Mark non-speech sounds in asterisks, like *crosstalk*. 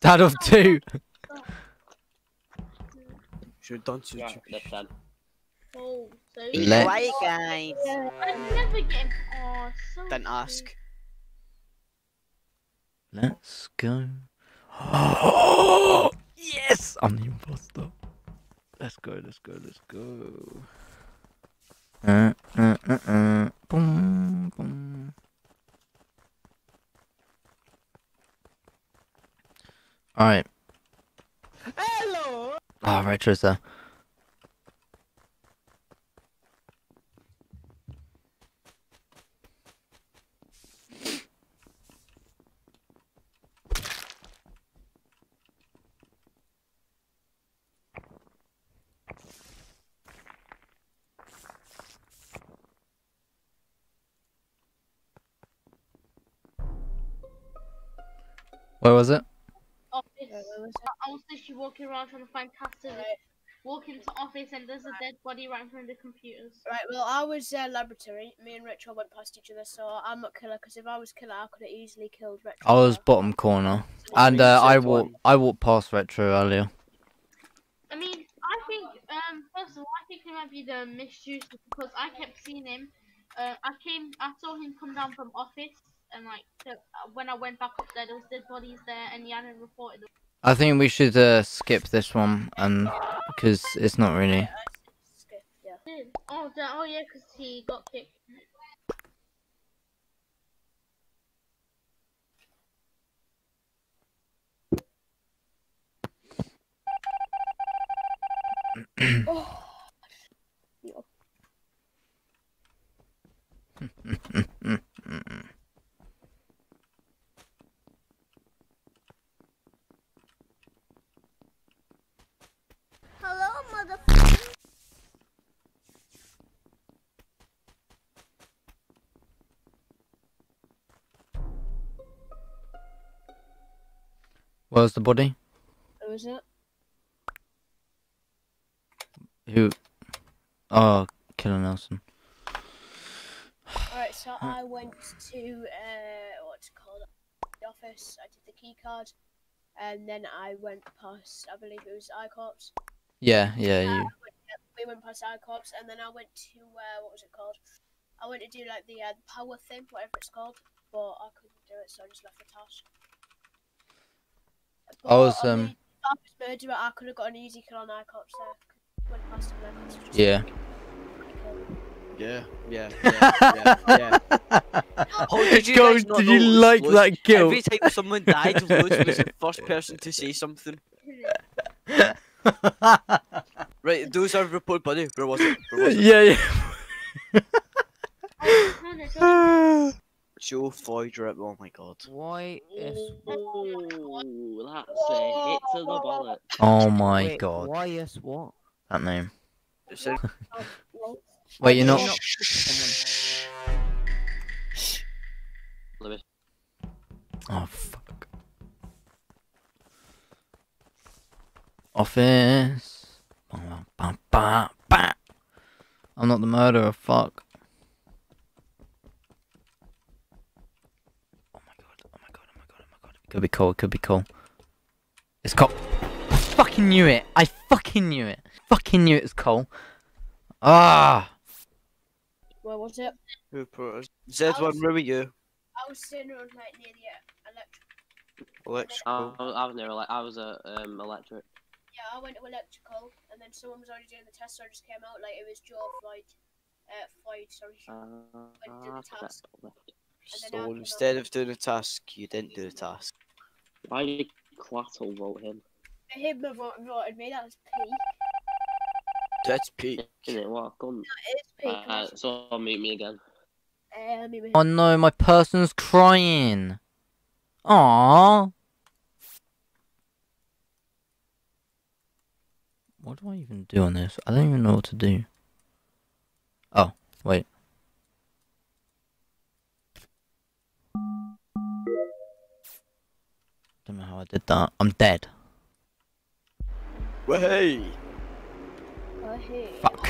Dad of two. *laughs* Should have done Yeah, such that's ten. Oh, so Be Let- quiet, guys. I'm never getting. Oh, so Don't sweet. ask. Let's go. Oh, *gasps* yes! I'm the imposter. Let's go, let's go, let's go. Uh, uh, uh, uh. Boom, boom. Alright. Hello. Ah, Retro's there. Where was it? Office. I was literally walking around trying to find Castle. Walk into office and there's a dead body right in front of the computers. Right, well, I was uh, laboratory. Me and Retro went past each other, so I'm not killer. Because if I was killer, I could have easily killed Retro. I was bottom corner. So And uh, I said walked. I walked past Retro earlier. I mean, I think, um, first of all, I think it might be the misuse because I kept seeing him. Uh, I came, I saw him come down from office, and like, the, uh, when I went back up there, there was dead bodies there, and he hadn't reported them. I think we should uh, skip this one and because it's not really. Yeah, skip, yeah. Oh, oh yeah, because he got kicked. *clears throat* Oh. Where's the body? Who it? Who? Oh, Killer Nelson. Alright, so I went to uh, what's it called? The office. I did the key card, and then I went past. I believe it was iCorps. Yeah, yeah, Uh, you. I went- yep, we went past iCorps, and then I went to uh, what was it called? I went to do like the uh, power thing, whatever it's called, but I couldn't do it, so I just left the task. I was, um, murderer, I could have got an easy kill on iCorps there. Went past him, and iCorps was just Yeah. Yeah, yeah, *laughs* yeah, yeah. yeah. How did you Go, did you it was like Luz? that kill? Every time someone died, Luz was the first person to say something. *laughs* *laughs* Right, those are report buddy. Where was it? Where was it? yeah, yeah. Oh, no, no, Joe Floyd rip. Oh my god. Why is Ooh, that's a hit to the bullet. Oh my Wait, god, Why is what? that name. It's in- Well, *laughs* Wait, you're not. Oh fuck. Office. I'm not the murderer. Fuck. Oh my god. Oh my god. Oh my god. Oh my god. It could be Cole. It could be Cole. It's Cole. I fucking knew it. I fucking knew it. Fucking knew it was Cole. Ah. where was it? Who put us? Z1, where were you? I was sitting on like near the uh, electric. I, Electrical. I was- I was near ele- I was a um, electric. Yeah, I went to electrical, and then someone was already doing the test, so I just came out like it was Joe Floyd. Uh, Floyd, sorry. Uh, Went to the task. about that. And then So instead of doing a task, you didn't do the task. Why did Clattle vote him? Him voted, voted me. That was P. That's Pete. Isn't it? What a cunt. It's P. Uh, so meet me again. Uh, let me. Oh no, my person's crying. Aww. What do I even do on this? I don't even know what to do. Oh, wait. I don't know how I did that. I'm dead. Way. Oh, hey. Fuck.